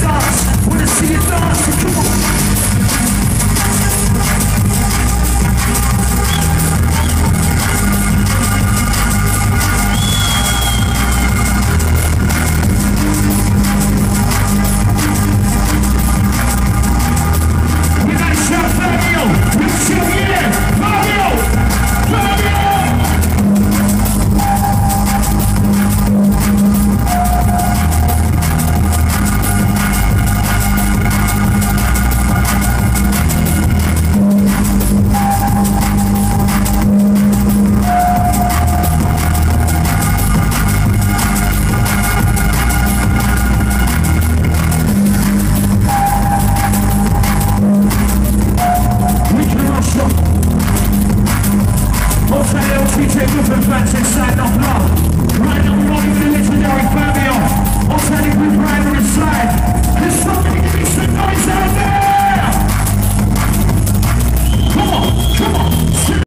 sauce. Wanna see it done? Come on. Different fans inside the block. Right now, we're on the legendary Fabio. Alternative